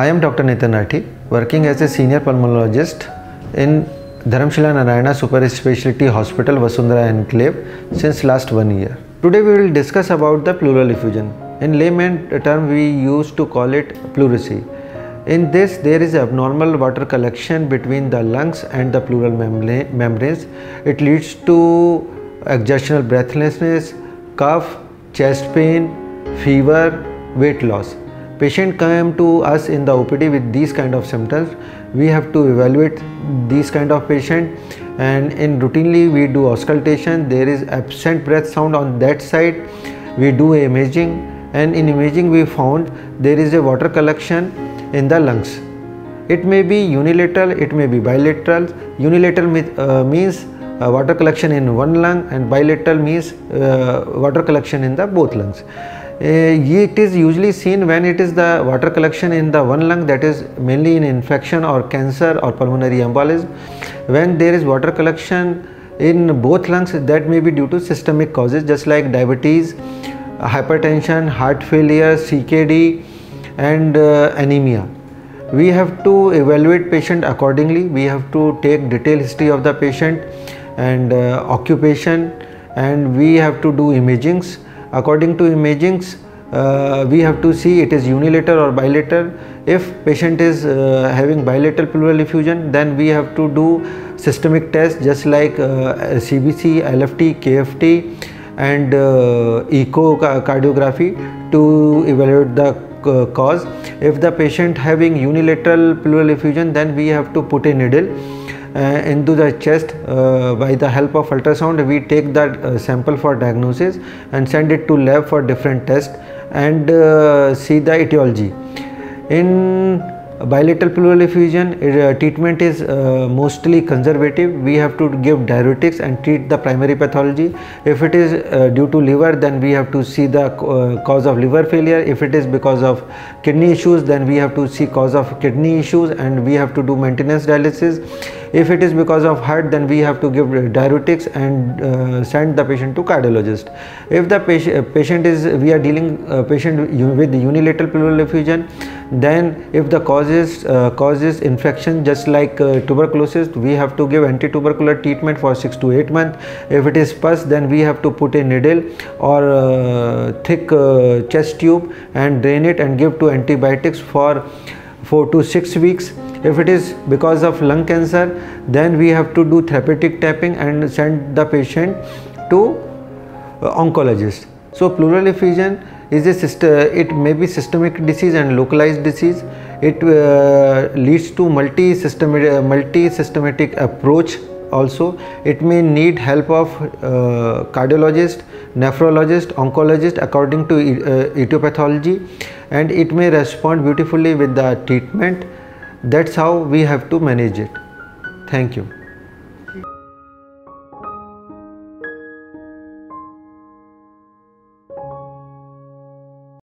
I am Dr. Nitin Rathi, working as a senior pulmonologist in Dharamshila Narayana Super Specialty Hospital, Vasundhara Enclave since last one year. Today we will discuss about the pleural effusion. In layman term we used to call it pleurisy. In this there is abnormal water collection between the lungs and the pleural membranes. It leads to exertional breathlessness, cough, chest pain, fever, weight loss. Patient come to us in the OPD with these kind of symptoms. We have to evaluate these kind of patient and in routinely we do auscultation. There is absent breath sound on that side. We do imaging and in imaging we found there is a water collection in the lungs. It may be unilateral, it may be bilateral. Unilateral uh, means uh, water collection in one lung and bilateral means uh, water collection in the both lungs. It is usually seen when it is the water collection in the one lung that is mainly in infection or cancer or pulmonary embolism. When there is water collection in both lungs that may be due to systemic causes just like diabetes, hypertension, heart failure, CKD and uh, anemia. We have to evaluate patient accordingly. We have to take detailed history of the patient and uh, occupation and we have to do imagings according to imagings uh, we have to see it is unilateral or bilateral. If patient is uh, having bilateral pleural effusion then we have to do systemic tests just like CBC, LFT, KFT and echocardiography to evaluate the uh, cause. If the patient having unilateral pleural effusion then we have to put a needle uh, into the chest uh, by the help of ultrasound we take that uh, sample for diagnosis and send it to lab for different tests and uh, see the etiology. In bilateral pleural effusion uh, treatment is uh, mostly conservative. We have to give diuretics and treat the primary pathology. If it is uh, due to liver then we have to see the uh, cause of liver failure. If it is because of kidney issues then we have to see cause of kidney issues and we have to do maintenance dialysis if it is because of heart then we have to give diuretics and uh, send the patient to cardiologist. If the patient, patient is we are dealing patient with unilateral pleural effusion then if the causes uh, causes infection just like uh, tuberculosis we have to give anti-tubercular treatment for 6 to 8 months. If it is pus then we have to put a needle or uh, thick uh, chest tube and drain it and give to antibiotics for 4 to 6 weeks if it is because of lung cancer then we have to do therapeutic tapping and send the patient to uh, oncologist so pleural effusion is a system, it may be systemic disease and localized disease. It uh, leads to multi-systematic multi -systematic approach also. It may need help of uh, cardiologist, nephrologist, oncologist according to uh, etiology and it may respond beautifully with the treatment. That's how we have to manage it. Thank you.